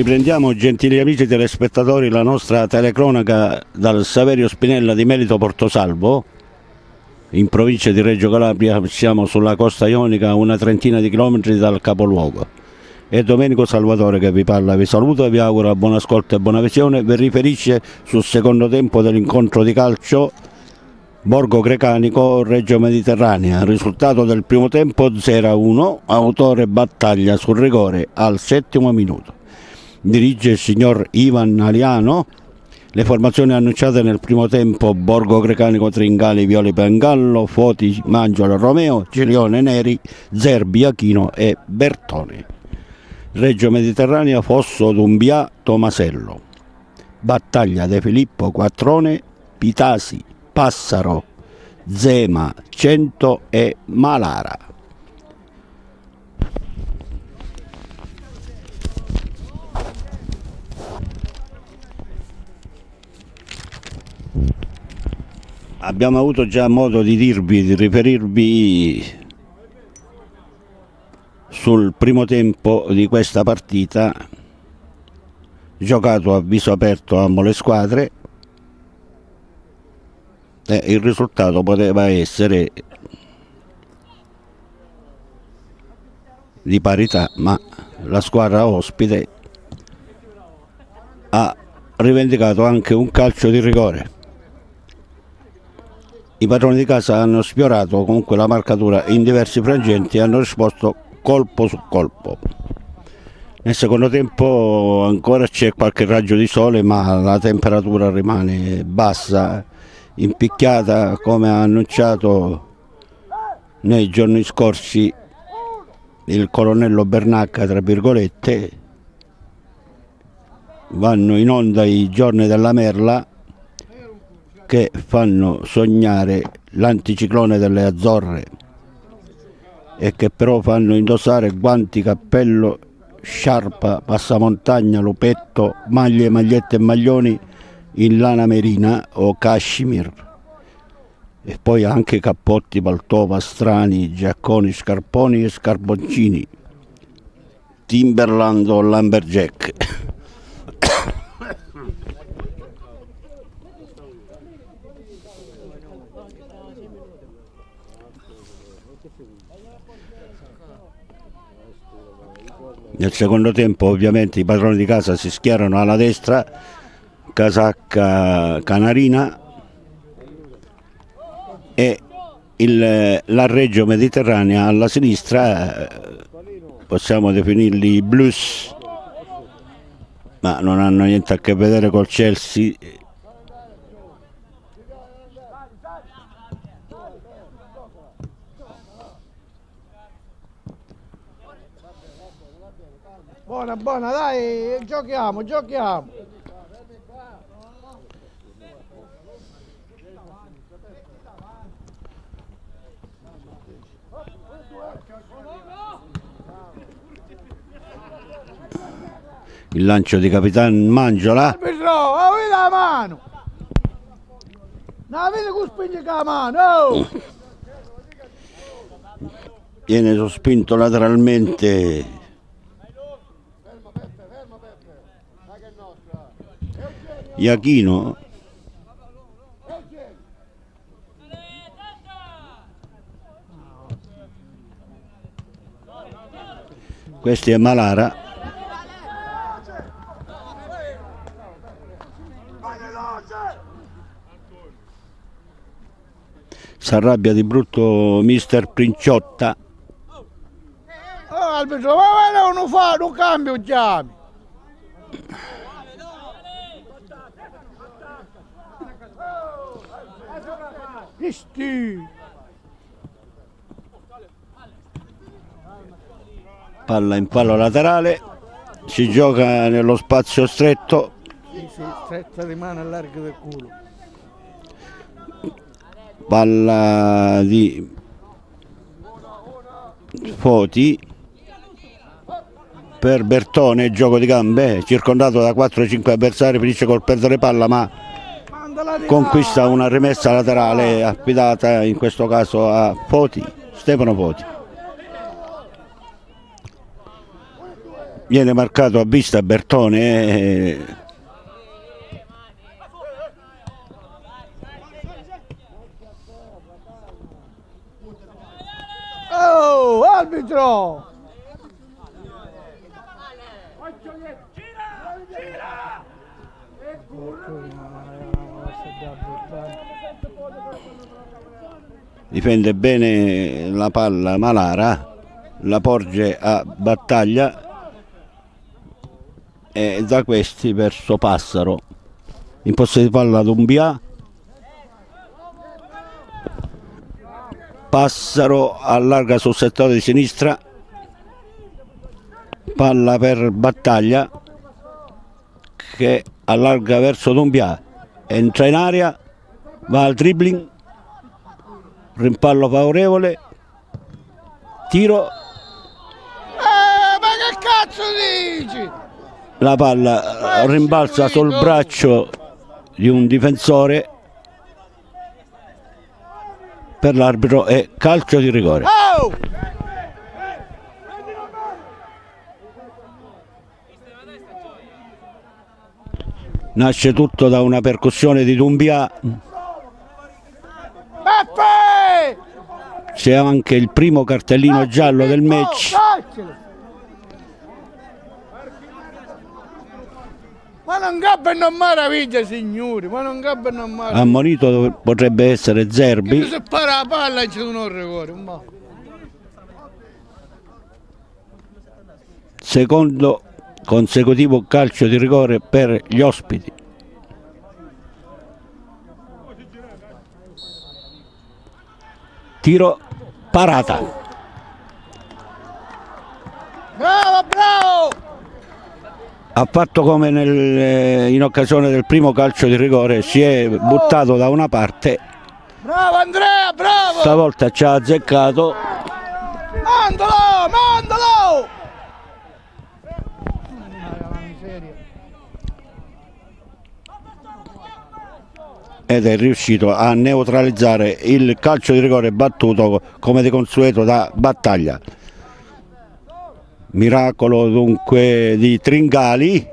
Riprendiamo, gentili amici telespettatori, la nostra telecronaca dal Saverio Spinella di Melito Portosalvo, in provincia di Reggio Calabria, siamo sulla costa ionica, una trentina di chilometri dal capoluogo. È Domenico Salvatore che vi parla, vi saluto e vi auguro buon ascolto e buona visione. Vi riferisce sul secondo tempo dell'incontro di calcio Borgo Grecanico Reggio Mediterranea. Risultato del primo tempo 0-1, autore battaglia sul rigore al settimo minuto dirige il signor Ivan Aliano. Le formazioni annunciate nel primo tempo Borgo Grecanico Tringali Violi Pengallo, Foti Mangiolo Romeo, Gilione Neri, Zerbi Achino e Bertone. Reggio Mediterranea Fosso Dumbia Tomasello. Battaglia De Filippo Quattrone, Pitasi, Passaro, Zema, Cento e Malara. Abbiamo avuto già modo di dirvi, di riferirvi sul primo tempo di questa partita giocato a viso aperto a le squadre e il risultato poteva essere di parità ma la squadra ospite ha rivendicato anche un calcio di rigore i padroni di casa hanno sfiorato comunque la marcatura in diversi frangenti e hanno risposto colpo su colpo. Nel secondo tempo ancora c'è qualche raggio di sole ma la temperatura rimane bassa, impicchiata come ha annunciato nei giorni scorsi il colonnello Bernacca, tra virgolette, vanno in onda i giorni della merla che fanno sognare l'anticiclone delle Azzorre e che però fanno indossare guanti, cappello, sciarpa, passamontagna, lupetto, maglie, magliette e maglioni in lana merina o cashmere e poi anche cappotti, paltò, pastrani, giacconi, scarponi e scarboncini, Timberland o Lumberjack. Nel secondo tempo ovviamente i padroni di casa si schierano alla destra, casacca canarina e il, la Reggio Mediterranea alla sinistra, eh, possiamo definirli blues, ma non hanno niente a che vedere col Chelsea Buona, buona, dai, giochiamo, giochiamo. Il lancio di Capitan Mangiola. Però, avete la mano. Non avete con spinge la mano. Oh. Viene sospinto lateralmente Iachino. Questo è Malara. Si arrabbia di brutto mister Princiotta. Oh arbitro ma non fa non cambio chiami Isti. Palla in palo laterale, si gioca nello spazio stretto. Sì, sì, stretta rimane all'arco del culo. Palla di Foti per Bertone, gioco di gambe, circondato da 4-5 avversari, finisce col perdere palla ma conquista una rimessa laterale affidata in questo caso a Foti, Stefano Foti. viene marcato a vista Bertone eh, Oh, arbitro! Difende bene la palla Malara, la porge a battaglia e da questi verso Passaro. In possesso di palla Dumbia. Passaro allarga sul settore di sinistra. Palla per battaglia che allarga verso Dumbia. Entra in aria, va al dribbling rimpallo favorevole, tiro. Eh, ma che cazzo dici? La palla rimbalza sul braccio di un difensore per l'arbitro e calcio di rigore. Oh! Nasce tutto da una percussione di Dumbia. C'è anche il primo cartellino giallo del match. Ma non gabba non meraviglia, signori, ma non gabba non meraviglia. Ammonito potrebbe essere Che Zerbi. se para la palla c'è un rigore, ma. Secondo consecutivo calcio di rigore per gli ospiti. Tiro parata. Bravo, bravo! Ha fatto come nel- eh, in occasione del primo calcio di rigore, si è buttato da una parte, Bravo Andrea, bravo! stavolta ci ha azzeccato Mandalo, mandalo! Ed è riuscito a neutralizzare il calcio di rigore battuto come di consueto da battaglia. Miracolo dunque di Tringali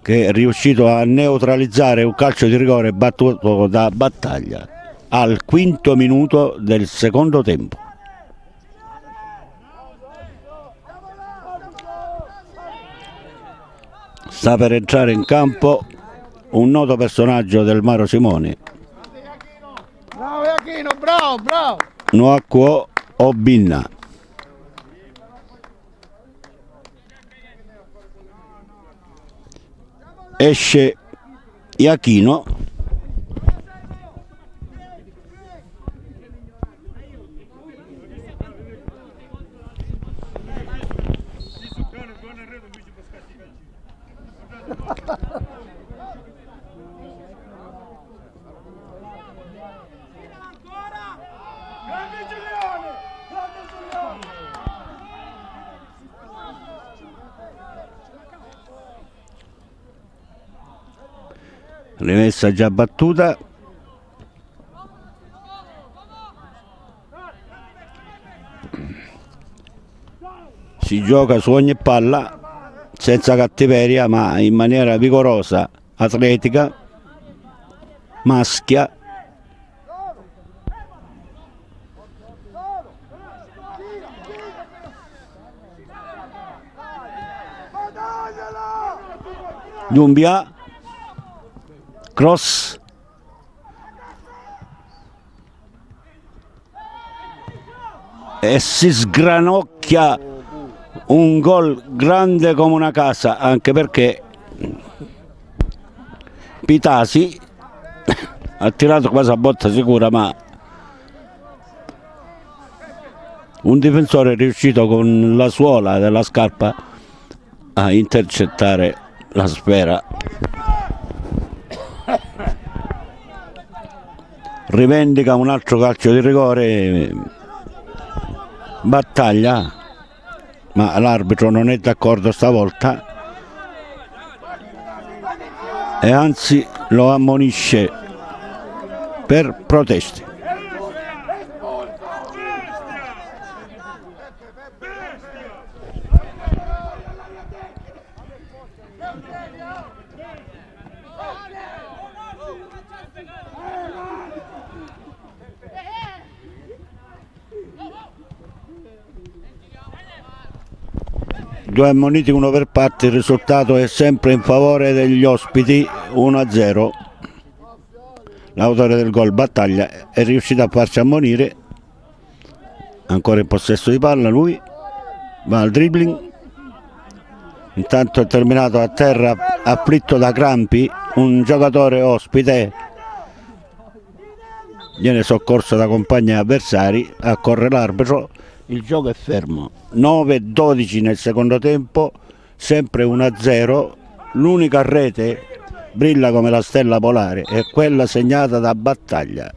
che è riuscito a neutralizzare un calcio di rigore battuto da battaglia al quinto minuto del secondo tempo. Sta per entrare in campo un noto personaggio del Maro Simoni, Bravo Iachino, bravo, bravo! Noacquo Obinna. Esce Iachino. rimessa già battuta. Si gioca su ogni palla senza cattiveria ma in maniera vigorosa atletica maschia. Dumbia cross. E si sgranocchia un gol grande come una casa anche perché Pitasi ha tirato quasi a botta sicura ma un difensore è riuscito con la suola della scarpa a intercettare la sfera rivendica un altro calcio di rigore battaglia ma l'arbitro non è d'accordo stavolta e anzi lo ammonisce per proteste Due ammoniti, uno per parte, il risultato è sempre in favore degli ospiti 1-0. L'autore del gol Battaglia è riuscito a farci ammonire, ancora in possesso di palla lui, va al dribbling, intanto è terminato a terra afflitto da crampi un giocatore ospite. Viene soccorso da compagni avversari accorre l'arbitro il gioco è fermo. 9-12 nel secondo tempo sempre 1-0 l'unica rete brilla come la stella polare è quella segnata da Battaglia.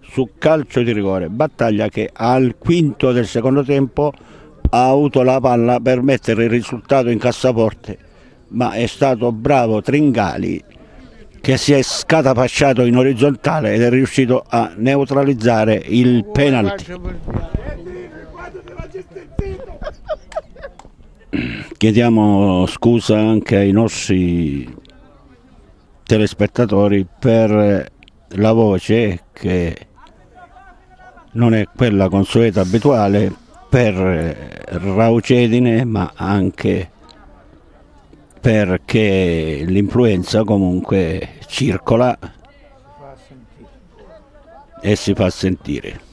Su calcio di rigore Battaglia che al quinto del secondo tempo ha avuto la palla per mettere il risultato in cassaforte, ma è stato bravo Tringali che si è scatapasciato in orizzontale ed è riuscito a neutralizzare il penalty. Chiediamo scusa anche ai nostri telespettatori per la voce che non è quella consueta abituale per raucedine ma anche perché l'influenza comunque circola e si fa sentire.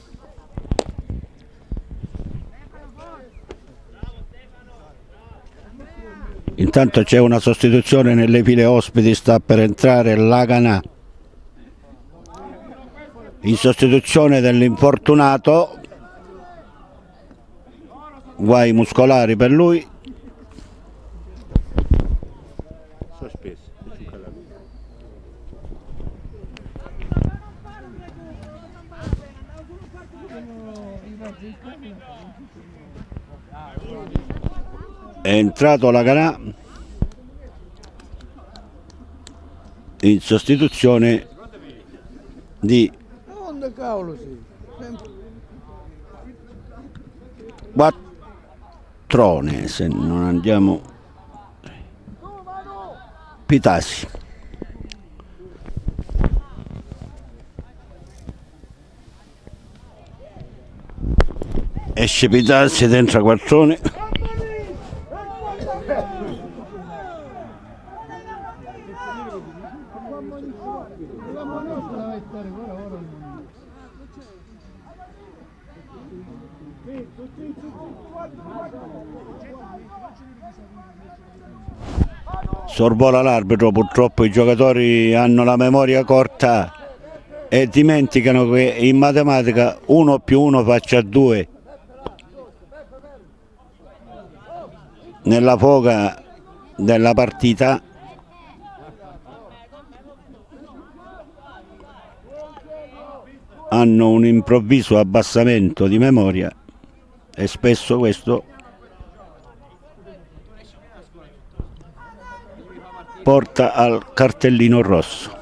Intanto c'è una sostituzione nelle file ospiti, sta per entrare Laganà in sostituzione dell'infortunato guai muscolari per lui è entrato la Canà in sostituzione di Quattrone se non andiamo. Pitasi. Esce Pitasi ed entra Quattrone sorvola l'arbitro, purtroppo i giocatori hanno la memoria corta e dimenticano che in matematica 1 più 1 faccia 2. Nella foga della partita hanno un improvviso abbassamento di memoria e spesso questo porta al cartellino rosso.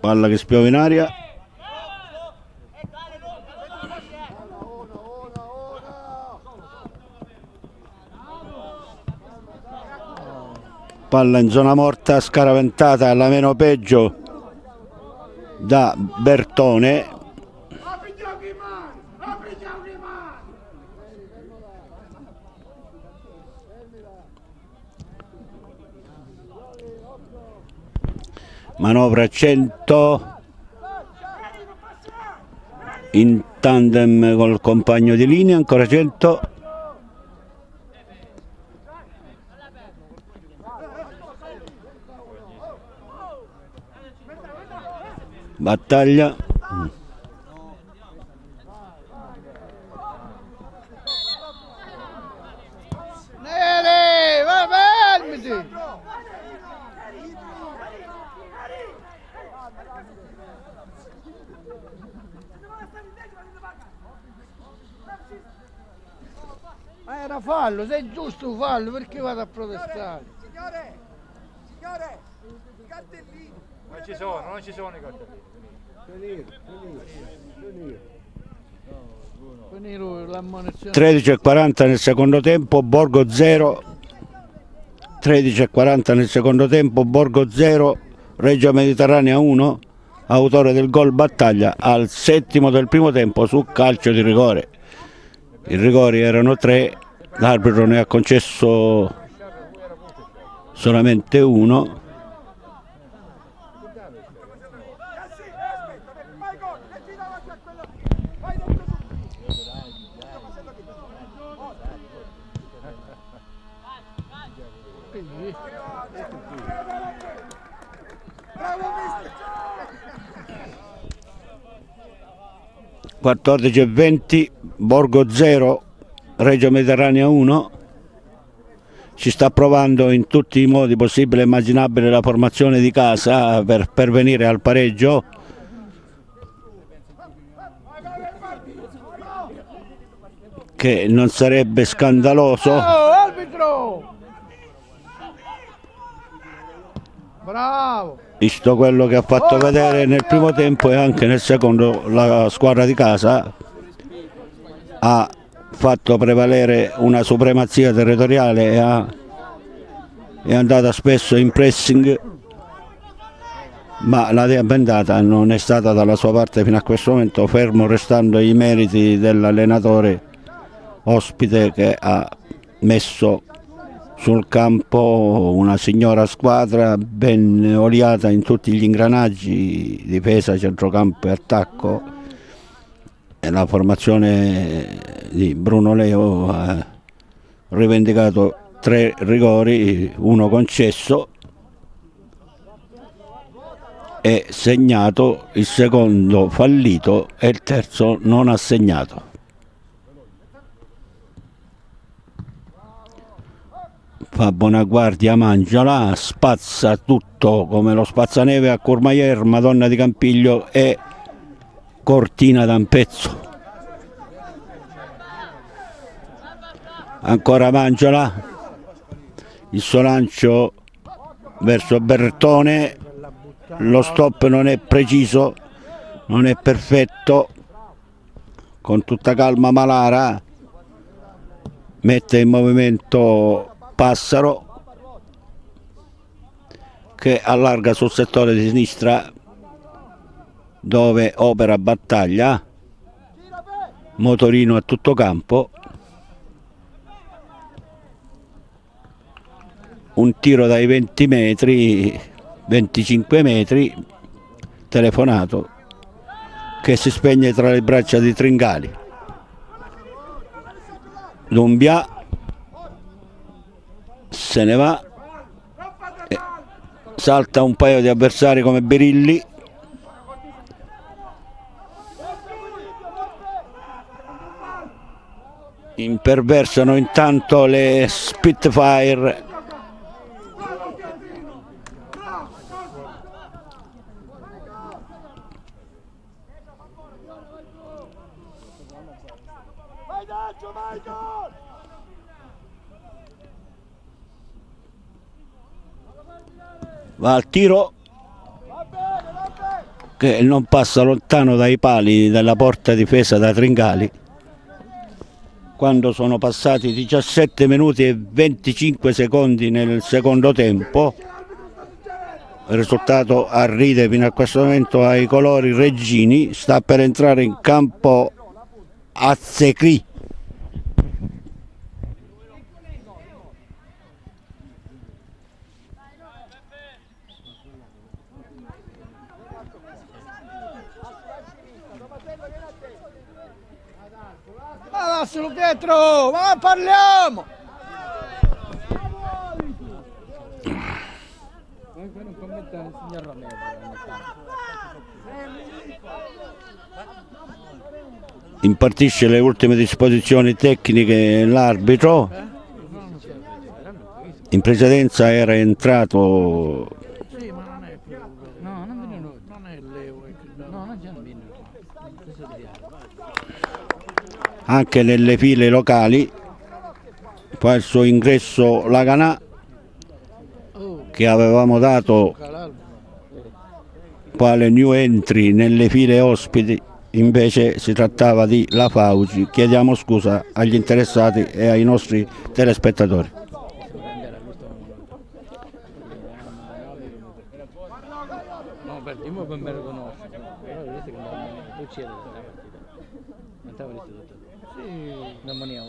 Palla che spiove in aria. Palla in zona morta, scaraventata alla meno peggio da Bertone. Manovra 100 in tandem col compagno di linea ancora 100 battaglia Nere, vai, fermati! Ma era fallo, se è giusto fallo, perché vado a protestare? Signore, signore, i cartellini. Non ci sono, non ci sono i cartellini. 13.40 nel secondo tempo, Borgo 0. 13.40 nel secondo tempo, Borgo 0, Reggio Mediterranea 1, autore del gol battaglia al settimo del primo tempo su calcio di rigore. I rigori erano tre, l'arbitro ne ha concesso solamente uno. Vai gol, metti davanti a quello. Vai dentro tu. Bravo mister. 14 e 20, Borgo 0, Reggio Mediterranea 1. Si sta provando in tutti i modi possibili e immaginabili la formazione di casa per pervenire al pareggio. Che non sarebbe scandaloso. Oh, arbitro! Bravo! visto quello che ha fatto vedere nel primo tempo e anche nel secondo la squadra di casa ha fatto prevalere una supremazia territoriale e ha- è andata spesso in pressing ma la dea bendata non è stata dalla sua parte fino a questo momento fermo restando i meriti dell'allenatore ospite che ha messo sul campo una signora squadra ben oliata in tutti gli ingranaggi, difesa, centrocampo e attacco. E la formazione di Bruno Leo ha rivendicato tre rigori, uno concesso e segnato, il secondo fallito e il terzo non assegnato. Fa buona guardia, mangiala, spazza tutto come lo spazzaneve a Courmayeur, Madonna di Campiglio e Cortina d'Ampezzo. Ancora Mangiala, il suo lancio verso Bertone, lo stop non è preciso, non è perfetto, con tutta calma Malara mette in movimento Passaro che allarga sul settore di sinistra dove opera battaglia. Motorino a tutto campo. Un tiro dai 20 metri 25 metri telefonato che si spegne tra le braccia di Tringali. Lumbia se ne va salta un paio di avversari come Berilli. Imperversano intanto le Spitfire va al tiro che non passa lontano dai pali della porta difesa da Tringali. Quando sono passati 17 minuti e 25 secondi nel secondo tempo il risultato arride fino a questo momento ai colori reggini sta per entrare in campo Azzecri Ma dietro! Ma parliamo! impartisce le ultime disposizioni tecniche l'arbitro in precedenza era entrato Sì, ma non è più. No, non è venuto. Non è Leo. No, non c'è venuto. Anche nelle file locali poi al suo ingresso Laganà che avevamo dato quale new entry nelle file ospiti invece si trattava di La Fauci. Chiediamo scusa agli interessati e ai nostri telespettatori. No, perdiamo per me lo conosco. Però vedete che non uccide la partita. Non te l'avresti detto. Sì, non mania,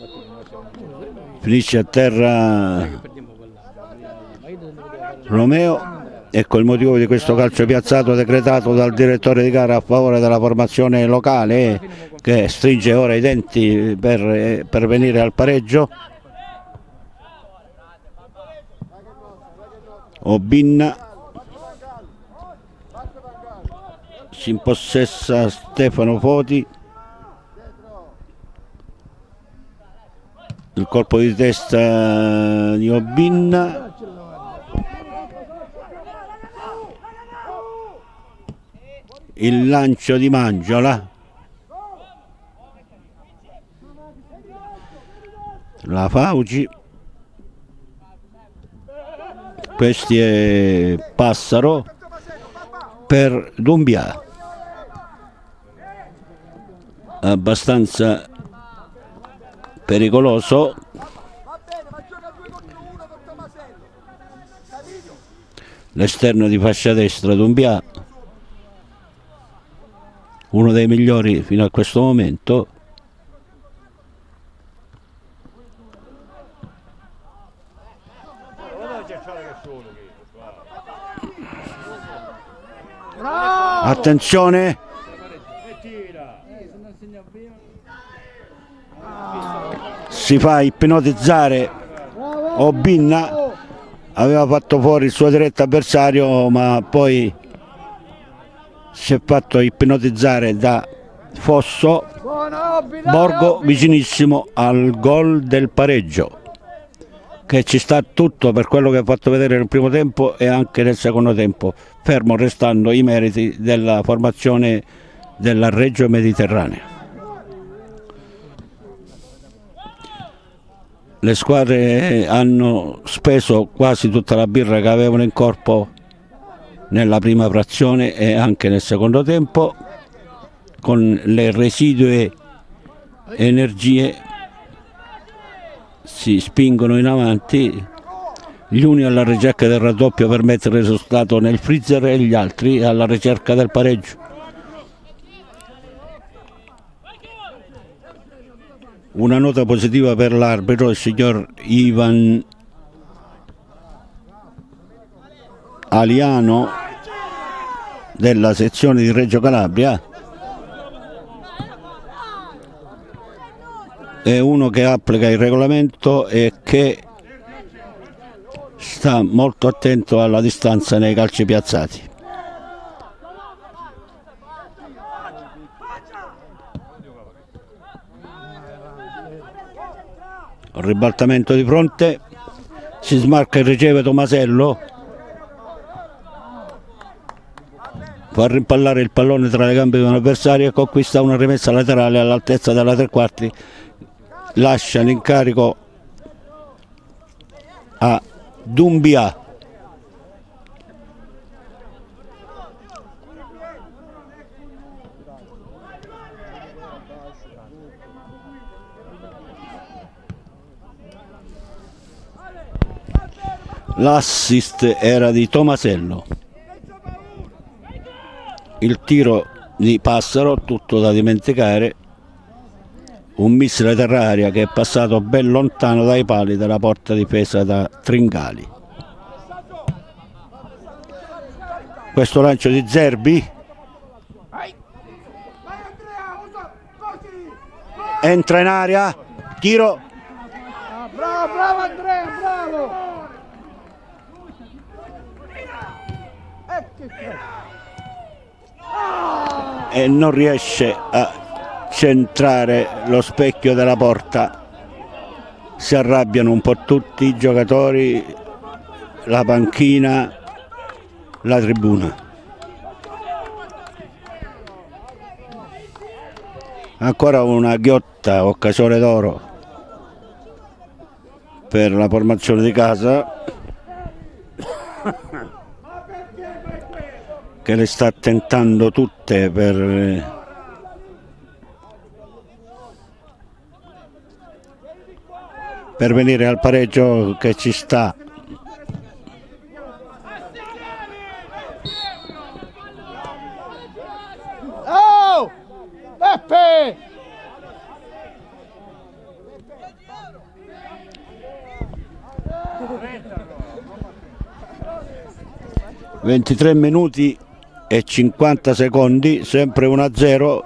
Finisce a terra Romeo. Ecco il motivo di questo calcio piazzato decretato dal direttore di gara a favore della formazione locale che stringe ora i denti per, per venire al pareggio. Obinna si impossessa Stefano Foti. Il colpo di testa di Obinna. il lancio di Mangiola. La Fauci. Questi è Passaro per Dumbia. Abbastanza pericoloso Va bene, ma gioca 2 contro 1 con Tomasello. Capito? l'esterno di fascia destra Dumbia uno dei migliori fino a questo momento attenzione si fa ipnotizzare! Obinna aveva fatto fuori il suo diretto avversario ma poi si è fatto ipnotizzare da Fosso Borgo vicinissimo al gol del pareggio che ci sta tutto per quello che ha fatto vedere nel primo tempo e anche nel secondo tempo fermo restando i meriti della formazione della Reggio Mediterranea le squadre hanno speso quasi tutta la birra che avevano in corpo nella prima frazione e anche nel secondo tempo con le residue energie si spingono in avanti. Gli uni alla ricerca del raddoppio per mettere il risultato nel freezer e gli altri alla ricerca del pareggio una nota positiva per l'arbitro il signor Ivan Aliano della sezione di Reggio Calabria è uno che applica il regolamento e che sta molto attento alla distanza nei calci piazzati. Ribaltamento di fronte, si smarca e riceve Tomasello, fa rimpallare il pallone tra le gambe di un avversario e conquista una rimessa laterale all'altezza della tre quarti. Lascia l'incarico a Dumbia l'assist era di Tomasello. Il tiro di Passaro tutto da dimenticare. Un missile terraria che è passato ben lontano dai pali della porta difesa da Tringali. Questo lancio di Zerbi. Entra in aria, tiro, Ah, bravo, bravo Andrea, bravo! E non riesce a centrare lo specchio della porta. Si arrabbiano un po' tutti i giocatori, la panchina, la tribuna. Ancora una ghiotta, occasione d'oro per la formazione di casa che le sta tentando tutte per eh, per venire al pareggio che ci sta! Oh! Ventitré minuti e 50 secondi, sempre 1-0.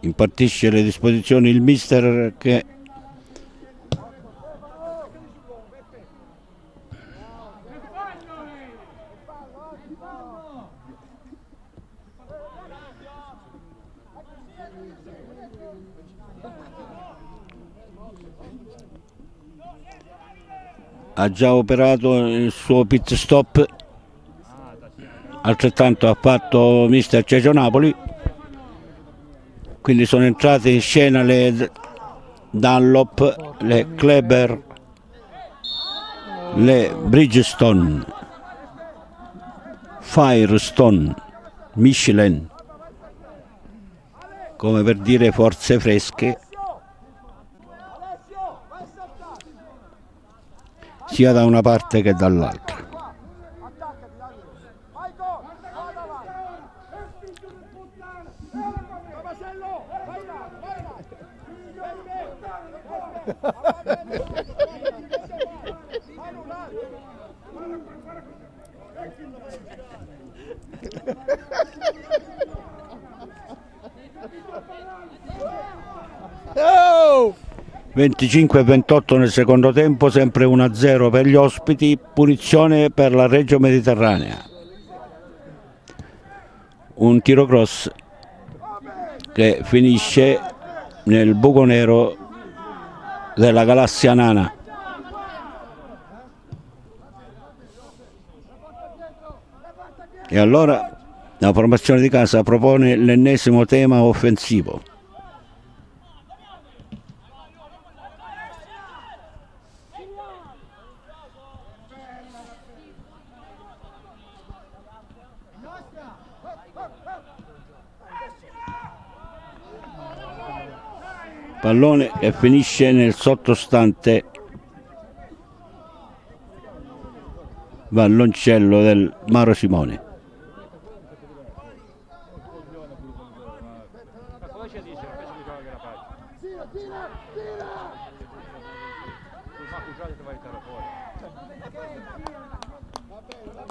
Impartisce le disposizioni il mister che ha già operato il suo pit stop. Altrettanto ha fatto mister Cecio Napoli. Quindi sono entrate in scena le Dunlop le Kleber le Bridgestone Firestone Michelin. Come per dire forze fresche sia da una parte che dall'altra. Oh! 25-28 nel secondo tempo, sempre 1-0 per gli ospiti, punizione per la Reggio Mediterranea. Un tiro cross che finisce nel buco nero della galassia nana. E allora la formazione di casa propone l'ennesimo tema offensivo. Pallone che finisce nel sottostante valloncello del Maro Simone.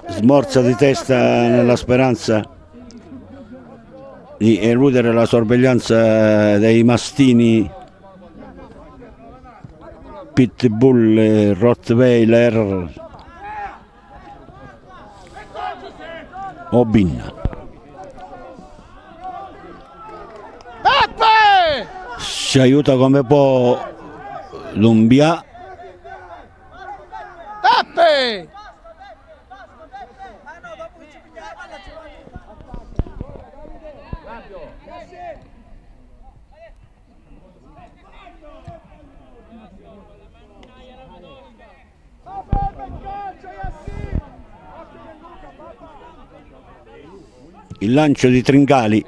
Smorza di testa nella speranza di eludere la sorveglianza dei mastini Pitbull, Rottweiler o Binna. Si aiuta come può Lumbia, Peppe! Il lancio di Tringali.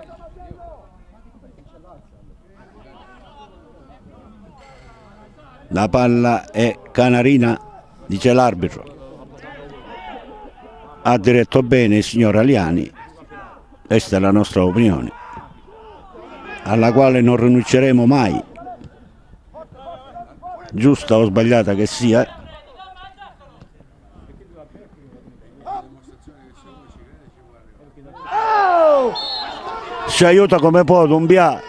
La palla è canarina, dice l'arbitro. Ha diretto bene il signor Aliani, questa è la nostra opinione, alla quale non rinunceremo mai, giusta o sbagliata che sia, si aiuta come può Dumbia,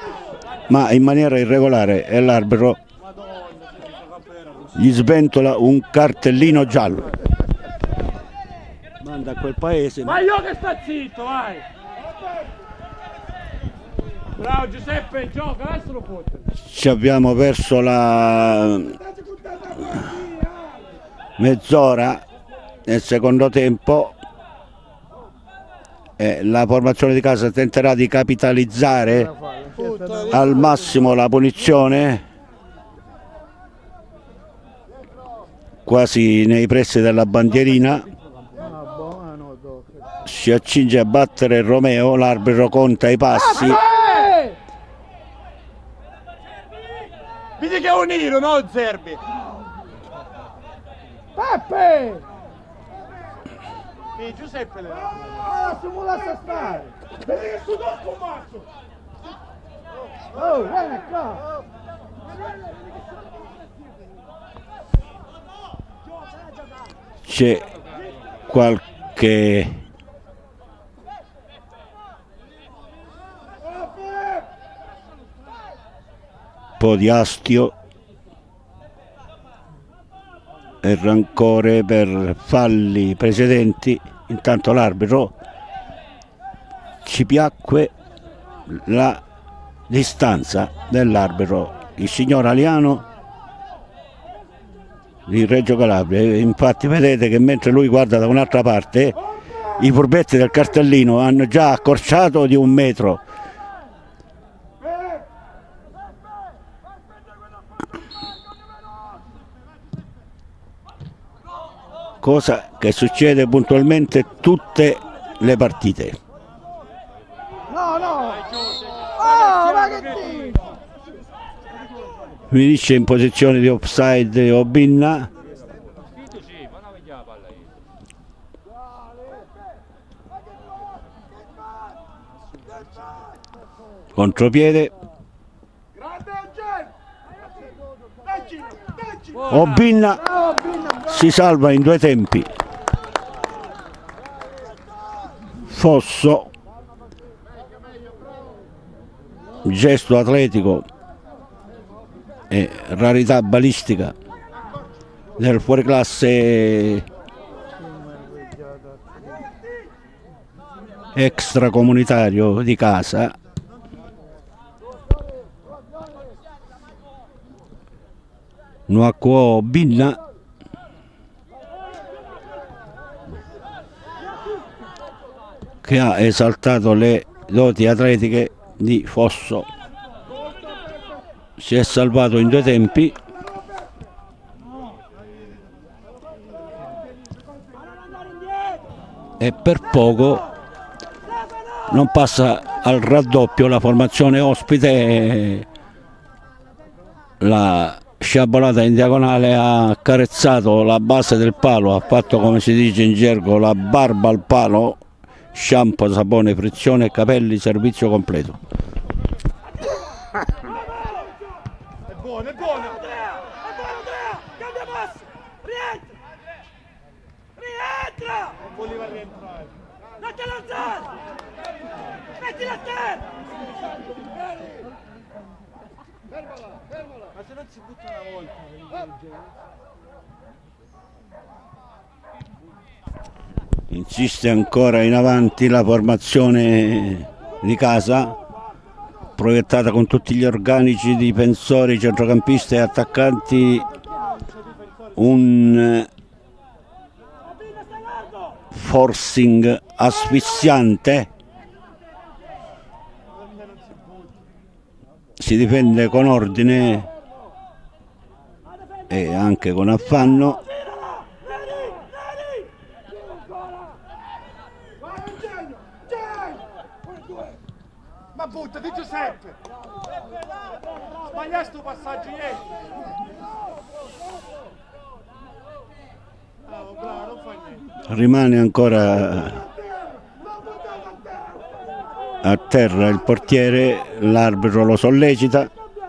ma in maniera irregolare e l'arbitro gli sventola un cartellino giallo. Manda a quel paese. Ma io che sta zitto, vai! Bravo Giuseppe, gioca, adesso lo fotte. Ci abbiamo perso la mezz'ora nel secondo tempo. E la formazione di casa tenterà di capitalizzare al massimo la punizione quasi nei pressi della bandierina si accinge a battere Romeo, l'arbitro conta i passi. Eh! Vedi che è un Niro, no Zerbi. Peppe! Sì, Giuseppe le Ah, se mi lascia stare! Vedi che sto tocco mazzo! Oh, vieni qua! C'è qualche po' di astio e rancore per falli precedenti. Intanto l'arbitro ci piacque la distanza dell'arbitro, il signor Aliano di Reggio Calabria. Infatti vedete che mentre lui guarda da un'altra parte, i furbetti del cartellino hanno già accorciato di un metro. Cosa che succede puntualmente tutte le partite. No, no! Oh, ma che? Finisce in posizione di offside Obinna. Contropiede. Obinna si salva in due tempi. Fosso. Gesto atletico e rarità balistica del fuoriclasse extracomunitario di casa Nuacuo Binna. Che ha esaltato le doti atletiche di Fosso. Si è salvato in due tempi. E per poco non passa al raddoppio la formazione ospite la sciabolata in diagonale ha accarezzato la base del palo ha fatto come si dice in gergo la barba al palo shampoo, sapone, frizione capelli servizio completo È buono, è buono! Andrea! È buono Andrea! Cambia passo! Rientra! Rientra! Non voleva rientrare. Non te alzare! Mettila a terra! Ma se non si butta una volta. insiste ancora in avanti la formazione di casa proiettata con tutti gli organici difensori, centrocampisti e attaccanti un eh, forcing asfissiante si difende con ordine e anche con affanno! Ma buttati Giuseppe! Sbagliaste sto passaggio niente. rimane ancora a terra il portiere, l'arbitro lo sollecita, Che cosa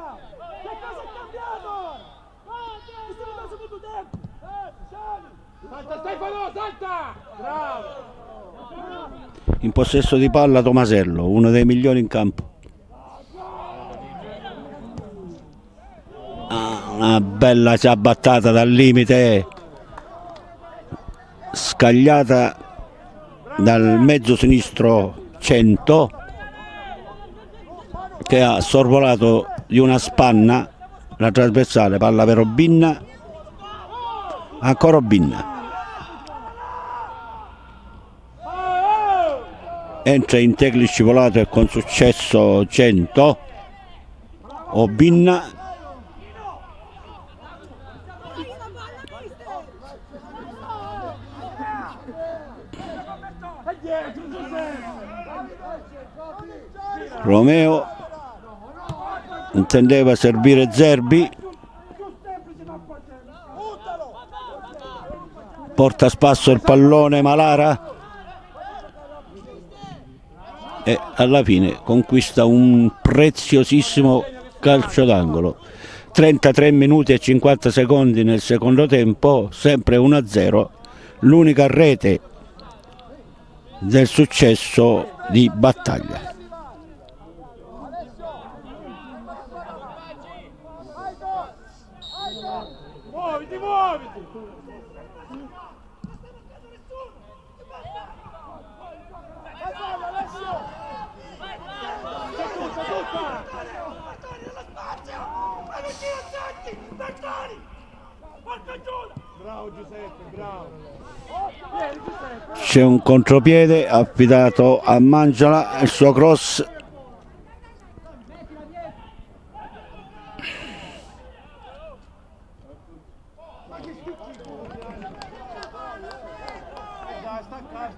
è cambiato? Ah, mi sembra il secondo tempo! Eh, Gianni! Salta Stefano, salta! Bravo! In possesso di palla Tomasello, uno dei migliori in campo. Ah, una bella ciabattata dal limite, scagliata dal mezzo sinistro 100 che ha sorvolato di una spanna la trasversale, palla per Obinna, ancora Obinna. Entra in tecli scivolato e con successo 100 Obinna. Romeo intendeva servire Zerbi. Porta a spasso il pallone Malara e alla fine conquista un preziosissimo calcio d'angolo. 33 minuti e 50 secondi nel secondo tempo sempre 1-0 l'unica rete del successo di battaglia Muoviti, muoviti! Vai, vai, Alessio! Tutta, tutta! nello spazio! Ma non ci accetti! Tacconi! Porca giù! Bravo Giuseppe, bravo! Vieni Giuseppe! C'è un contropiede affidato a Mangiala il suo cross.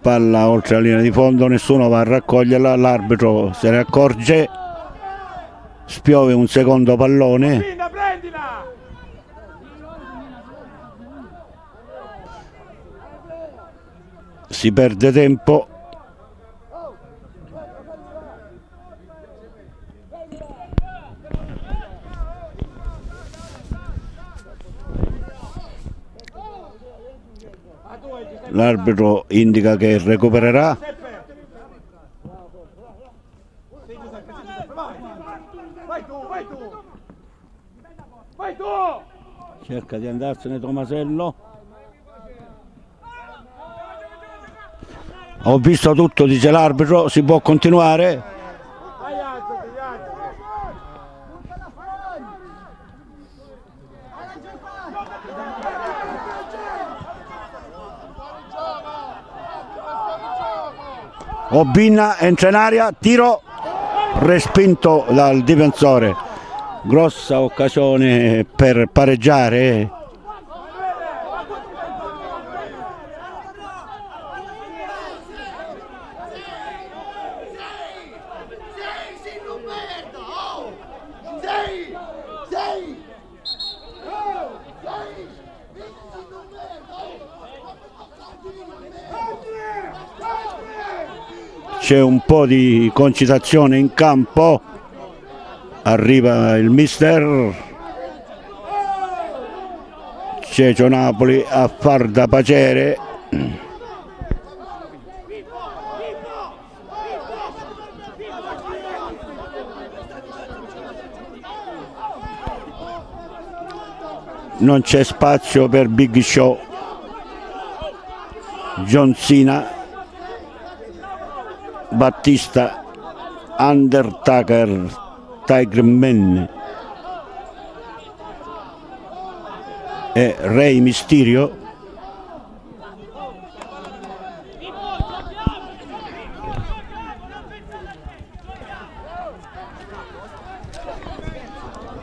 Palla oltre la linea di fondo nessuno va a raccoglierla l'arbitro se ne accorge. Spiove un secondo pallone. Prendila! Si perde tempo. L'arbitro indica che recupererà. Cerca di andarsene Tomasello ho visto tutto dice l'arbitro si può continuare! Obinna entra in aria tiro respinto dal difensore grossa occasione per pareggiare c'è un po' di concitazione in campo. Arriva il mister. Cecio Napoli a far da pacere. Non c'è spazio per Big Show. John Cena Battista Undertaker Tiger Man e Rey Mysterio.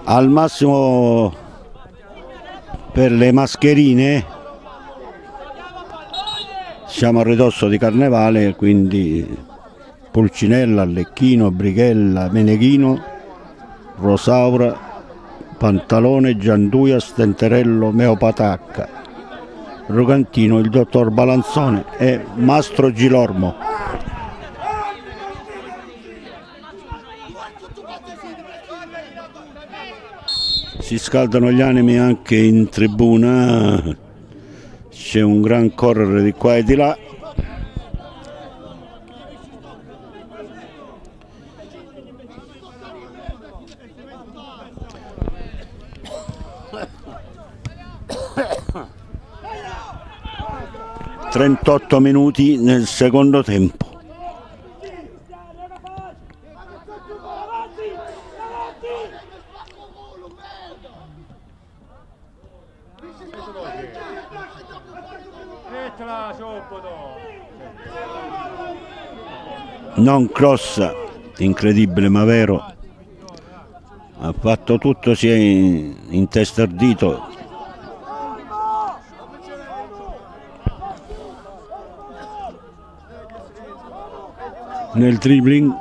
Al massimo per le mascherine siamo a ridosso di carnevale quindi Pulcinella, Lecchino, Brighella, Meneghino, Rosaura, Pantalone, Gianduia, Stenterello, Meopatacca, Rogantino, il dottor Balanzone e Mastro Gilormo. Si scaldano gli animi anche in tribuna, c'è un gran correre di qua e di là. Trentotto minuti nel secondo tempo. Non crossa, incredibile ma vero, ha fatto tutto, si è in- intestardito. Nel dribbling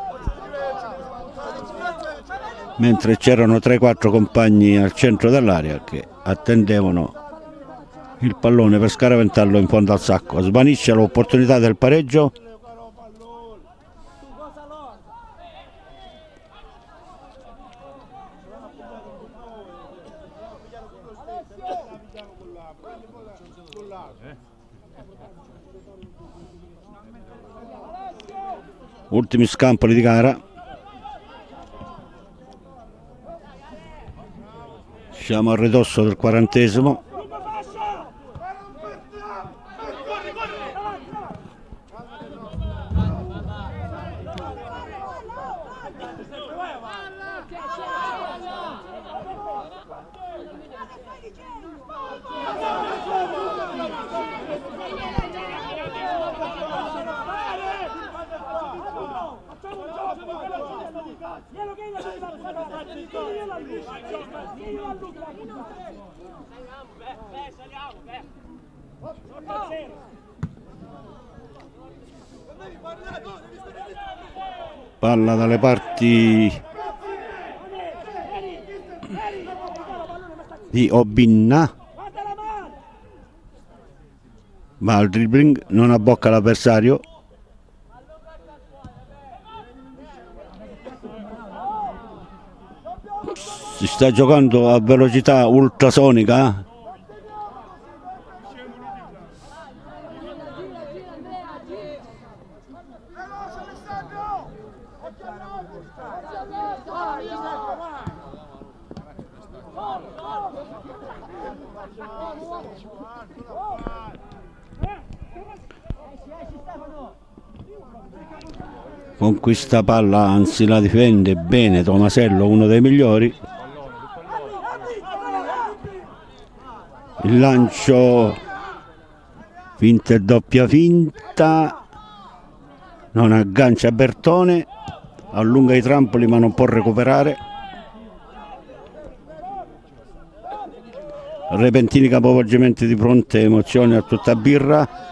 mentre c'erano 3-4 compagni al centro dell'area che attendevano il pallone per scaraventarlo in fondo al sacco. Svanisce l'opportunità del pareggio ultimi scampoli di gara. Siamo al ridosso del quarantesimo Lunga fascia! Corri, corri! Facciamo un gioco, glielo che glielo che glielo a lui, glielo a lui, Sotto al zero. palla dalle parti Obinna. Va al dribbling non abbocca l'avversario. Si sta giocando a velocità ultrasonica con questa palla anzi la difende bene Tomasello uno dei migliori. Il lancio finta e doppia finta non aggancia Bertone allunga i trampoli ma non può recuperare. Repentini capovolgimenti di fronte emozioni a tutta birra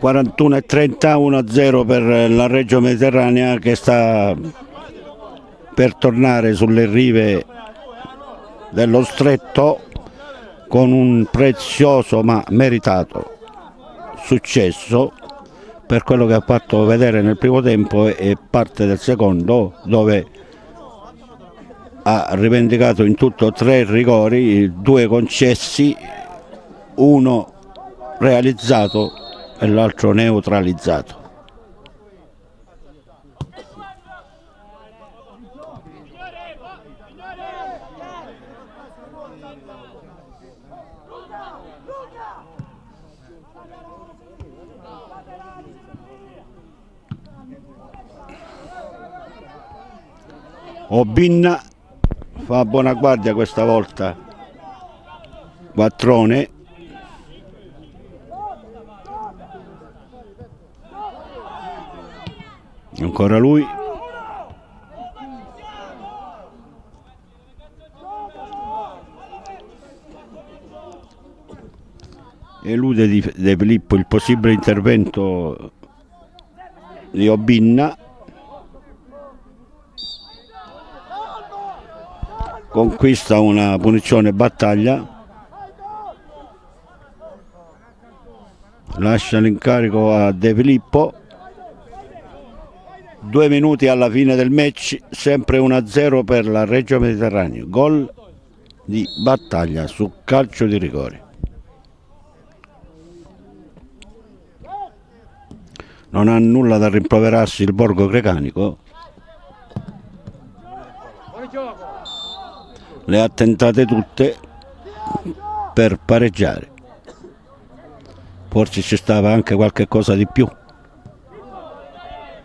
41-30 1-0 per la Reggio Mediterranea che sta per tornare sulle rive dello stretto con un prezioso ma meritato successo per quello che ha fatto vedere nel primo tempo e parte del secondo dove ha rivendicato in tutto tre rigori, due concessi, uno realizzato e l'altro neutralizzato. Obinna fa buona guardia questa volta. Quattrone. Ancora lui. Elude di De Filippo il possibile intervento di Obinna. conquista una punizione battaglia lascia l'incarico a De Filippo due minuti alla fine del match sempre 1-0 per la Reggio Mediterraneo. Gol di battaglia su calcio di rigore. Non ha nulla da rimproverarsi il Borgo Grecanico. Le ha tentate tutte per pareggiare. Forse ci stava anche qualche cosa di più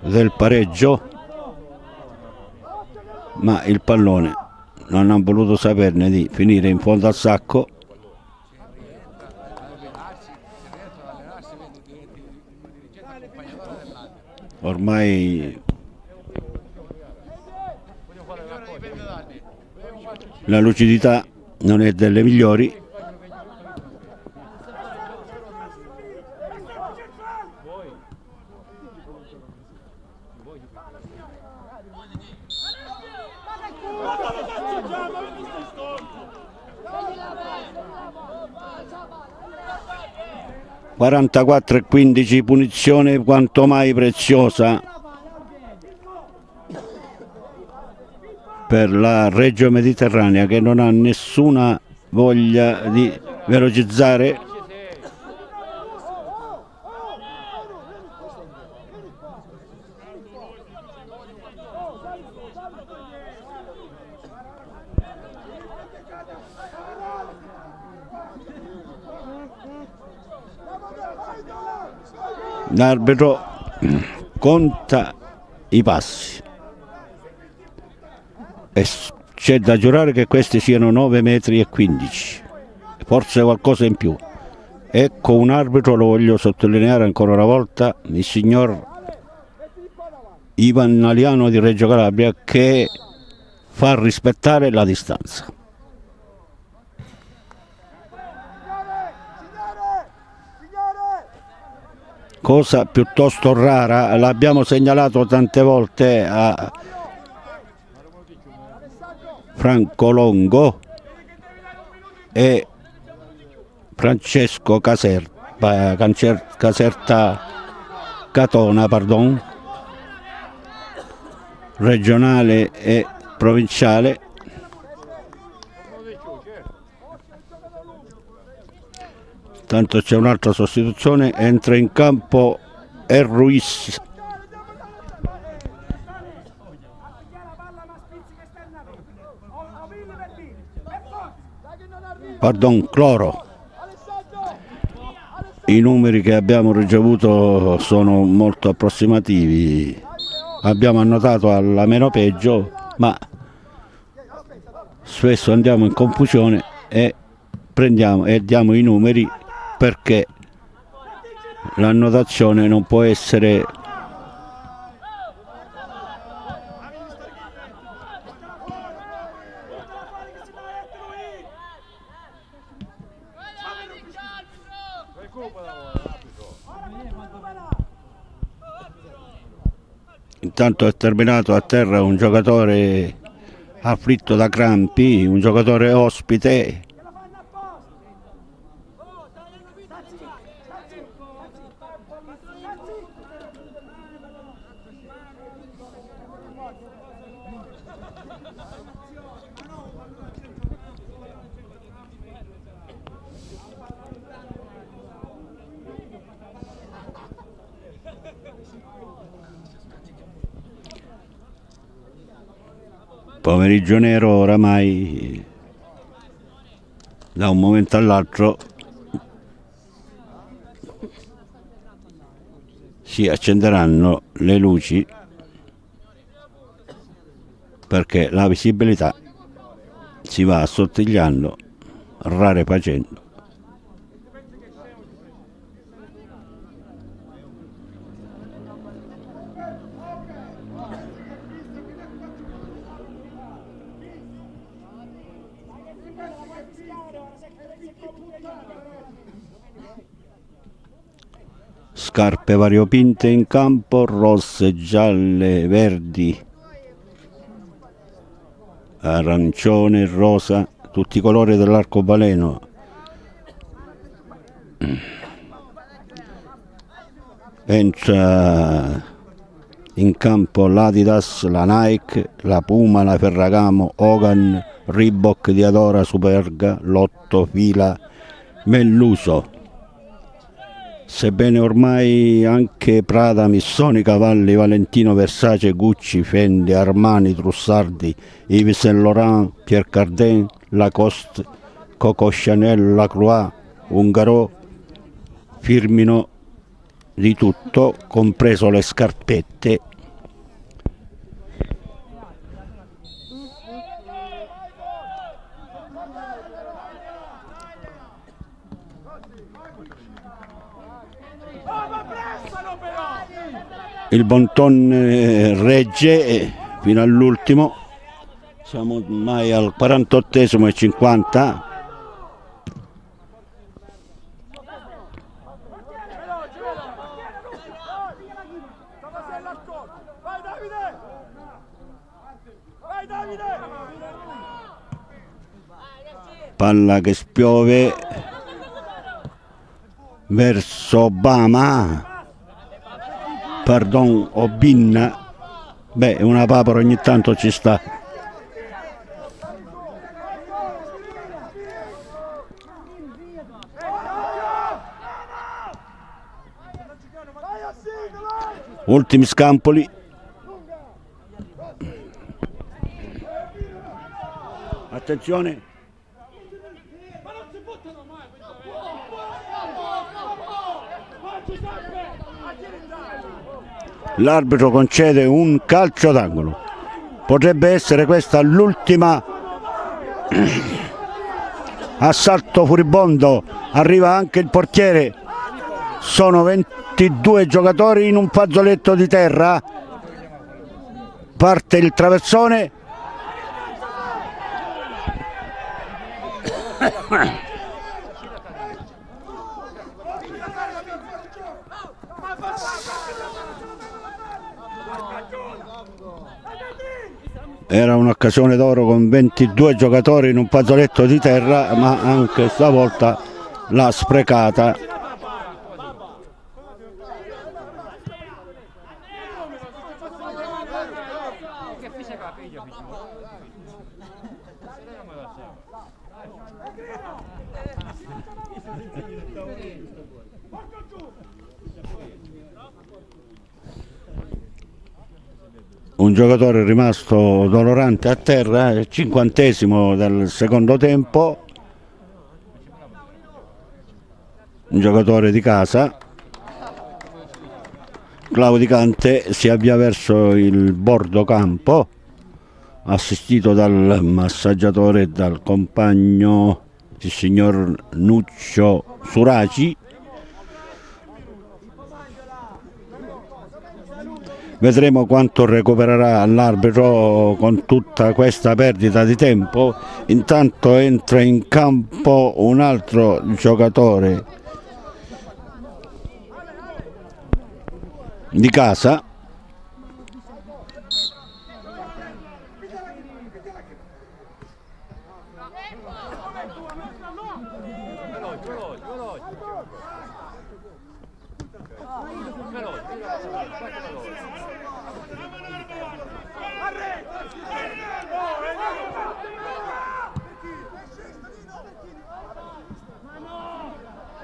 del pareggio. ma il pallone non hanno voluto saperne di finire in fondo al sacco ormai la lucidità non è delle migliori Ma dove cazzo gioca? Avete visto il scontro? 44 e 15 punizione quanto mai preziosa per la Reggio Mediterranea che non ha nessuna voglia di velocizzare l'arbitro conta i passi. E c'è da giurare che questi siano 9 metri e 15 forse qualcosa in più. Ecco un arbitro lo voglio sottolineare ancora una volta il signor Ivan Naliano di Reggio Calabria che fa rispettare la distanza cosa piuttosto rara, l'abbiamo segnalato tante volte a Franco Longo e Francesco Caserta, Caserta Catona, pardon, regionale e provinciale. Tanto c'è un'altra sostituzione, entra in campo El Ruiz pardon, Cloro. I numeri che abbiamo ricevuto sono molto approssimativi. Abbiamo annotato alla meno peggio, ma spesso andiamo in confusione e prendiamo e diamo i numeri perché l'annotazione non può essere Intanto è terminato a terra un giocatore afflitto da crampi, un giocatore ospite. Pomeriggio nero oramai da un momento all'altro si accenderanno le luci perché la visibilità si va assottigliando rarefacendo. Scarpe variopinte in campo, rosse, gialle, verdi, arancione rosa, tutti i colori dell'arcobaleno. Entra in campo l'Adidas, la Nike, la Puma, la Ferragamo, Hogan, Reebok, Diadora, Superga, Lotto, Fila, Melluso. Sebbene ormai anche Prada, Missoni, Cavalli, Valentino, Versace, Gucci, Fendi, Armani, Trussardi, Yves Saint Laurent, Pierre Cardin, Lacoste, Coco Chanel, Lacroix, Ungaro firmino di tutto, compreso le scarpette. Il Bonton eh, regge eh, fino all'ultimo siamo ormai al 48 e 50 Veloce, veloce! Tomasella al corpo! Vai Davide! Vai Davide! palla che spiove verso Obama pardon Obinna beh una papera ogni tanto ci sta. Ultimi scampoli. Attenzione Ma non si buttano mai! Facci sempre! L'arbitro concede un calcio d'angolo. Potrebbe essere questa l'ultima assalto furibondo. Arriva anche il portiere. Sono 22 giocatori in un fazzoletto di terra. Parte il traversone era un'occasione d'oro con 22 giocatori in un fazzoletto di terra ma anche stavolta l'ha sprecata un giocatore rimasto dolorante a terra, cinquantesimo del secondo tempo, un giocatore di casa, Claudicante si avvia verso il bordo campo, assistito dal massaggiatore e dal compagno il signor Nuccio Suraci. Vedremo quanto recupererà l'arbitro con tutta questa perdita di tempo. Intanto entra in campo un altro giocatore di casa.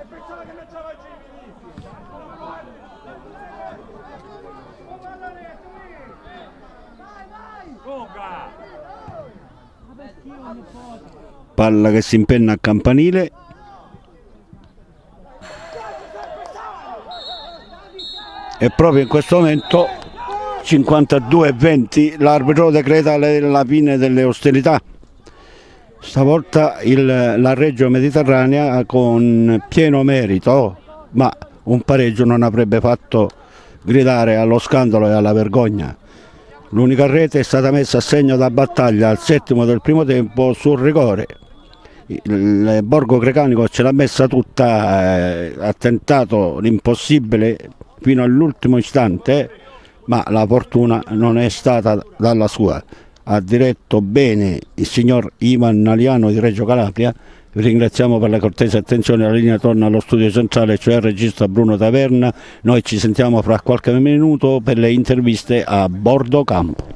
E pensava che lanciava Gini! Palla che si impenna a campanile. E proprio in questo momento 52-20 l'arbitro decreta la fine delle ostilità. Stavolta il, la Reggio Mediterranea con pieno merito, ma un pareggio non avrebbe fatto gridare allo scandalo e alla vergogna. L'unica rete è stata messa a segno da battaglia al settimo del primo tempo sul rigore. Il Borgo Grecanico ce l'ha messa tutta, eh, ha tentato l'impossibile fino all'ultimo istante, ma la fortuna non è stata dalla sua. Ha diretto bene il signor Ivan Naliano di Reggio Calabria. Vi ringraziamo per la cortese attenzione. La linea torna allo studio centrale, cioè il regista Bruno Taverna. Noi ci sentiamo fra qualche minuto per le interviste a bordo campo.